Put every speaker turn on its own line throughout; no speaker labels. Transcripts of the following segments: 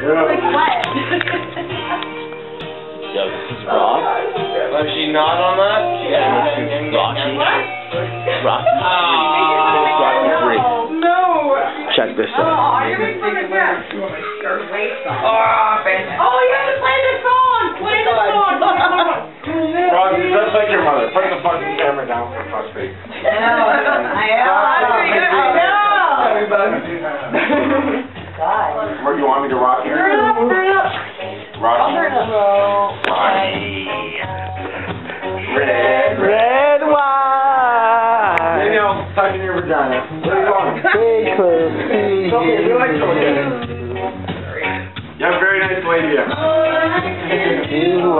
Like
what?
Yo, this is Rock.
Was she not on that? Yeah, this is Rocky. Rocky
Ah. Rocky three.
No. Check this
out.
Oh, you're making fun of that. Oh, fantastic. Oh, you have to play the song. Play the song. Rob, you're just like
your mother. Put the fucking camera down for fuck's sake.
No, I know.
You want me to rock you? Up,
up.
Rock. Red,
red wine.
Maybe I'll in your vagina. Where are
you
okay, we like You have a very nice lady here. Oh,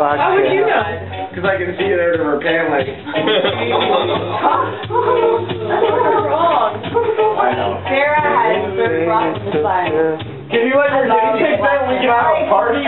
How would you know?
Because I can see it out of her pant leg. That's
wrong.
I know.
Sarah has been brought to the.
Can you like take that we can have a party?